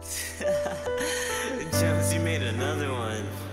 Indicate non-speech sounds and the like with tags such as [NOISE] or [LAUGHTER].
[LAUGHS] Jonesy made another one.